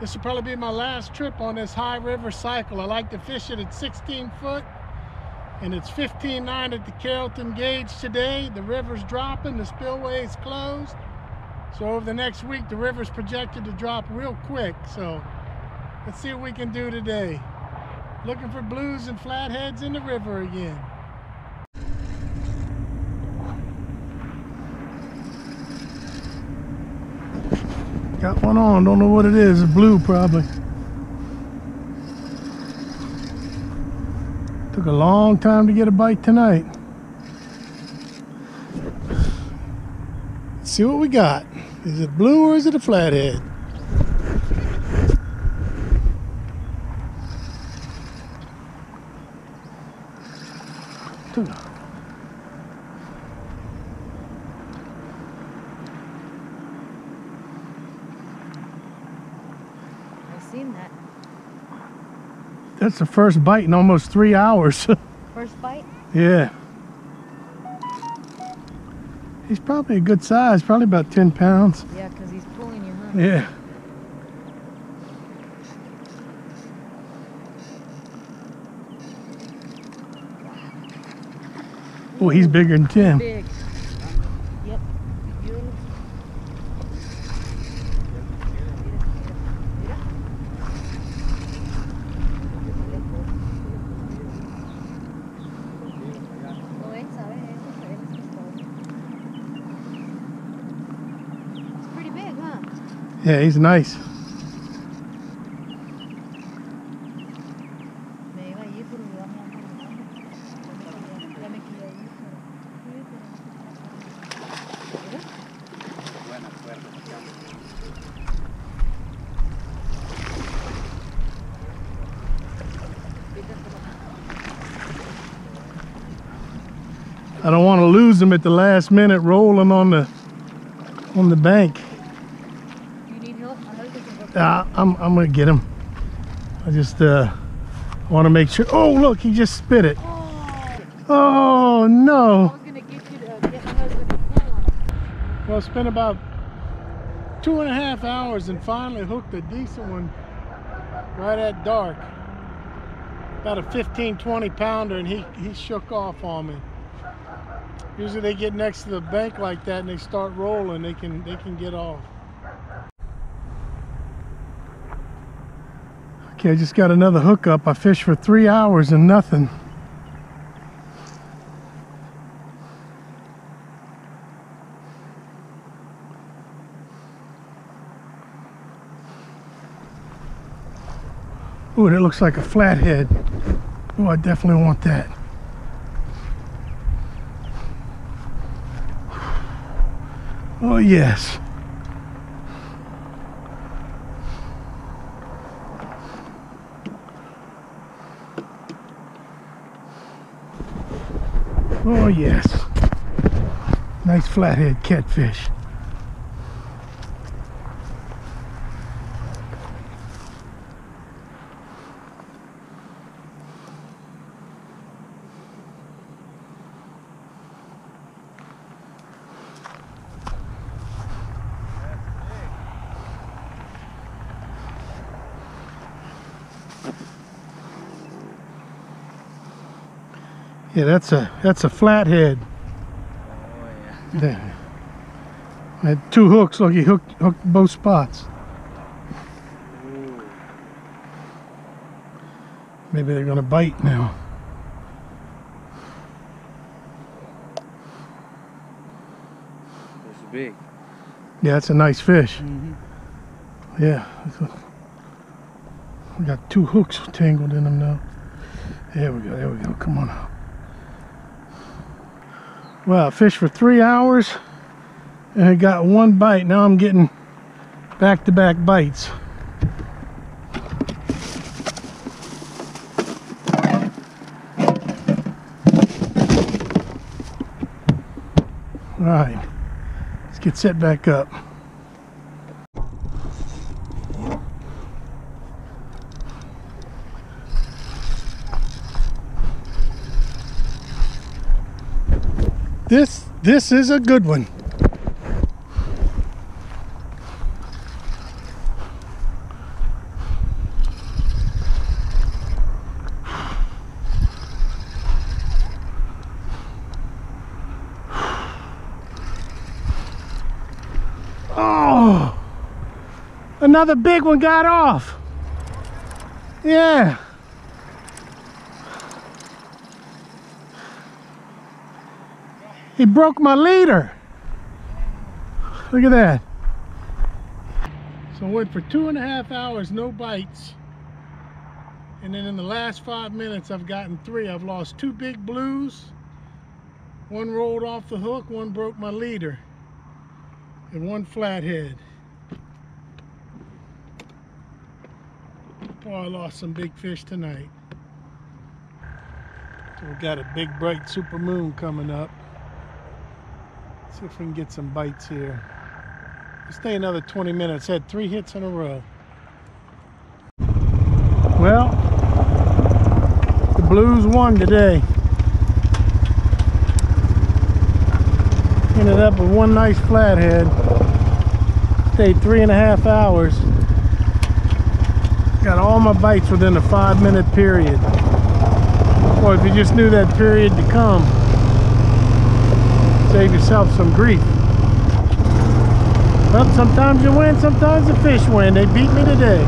This will probably be my last trip on this high river cycle. I like to fish it at 16 foot and it's 15.9 at the Carrollton gauge today. The river's dropping, the spillway is closed. So over the next week, the river's projected to drop real quick. So let's see what we can do today. Looking for blues and flatheads in the river again. Got one on, don't know what it is, it's blue probably. Took a long time to get a bite tonight. Let's see what we got. Is it blue or is it a flathead? Took seen that. That's the first bite in almost three hours. First bite? yeah. He's probably a good size, probably about 10 pounds. Yeah, because he's pulling you, huh? Yeah. Oh, he's bigger than Tim. Ahí, he's nice. I don't want to lose him at the last minute rolling on the on the bank. You need help? I'll help you to go. Uh, I'm I'm gonna get him. I just uh, want to make sure. Oh, look, he just spit it. Oh, Oh no. Well, I spent about two and a half hours and finally hooked a decent one right at dark. About a 15, 20 pounder, and he, he shook off on me. Usually they get next to the bank like that and they start rolling, they can they can get off. Okay, I just got another hookup. I fished for three hours and nothing. Ooh, it looks like a flathead. Oh, I definitely want that. Oh, yes. Oh, yes. Nice flathead catfish. Yeah, that's a that's a flathead. Oh There. I had two hooks. Look, he hooked hooked both spots. Maybe they're gonna bite now. It's big. Yeah, that's a nice fish. Mm-hmm. Yeah. We got two hooks tangled in them now. There we go. There we go. Come on out. Well, I fished for three hours and I got one bite. Now I'm getting back-to-back bites. All right, let's get set back up. This this is a good one. Oh, another big one got off. Yeah. He broke my leader. Look at that. So I went for two and a half hours, no bites. And then in the last five minutes, I've gotten three. I've lost two big blues. One rolled off the hook, one broke my leader, and one flathead. Oh, I lost some big fish tonight. So we got a big bright super moon coming up. See if we can get some bites here. Stay another 20 minutes. Had three hits in a row. Well, the Blues won today. Ended up with one nice flathead. Stayed three and a half hours. Got all my bites within a five minute period. Boy, if you just knew that period to come, save yourself some grief. Well, sometimes you win, sometimes the fish win. They beat me today.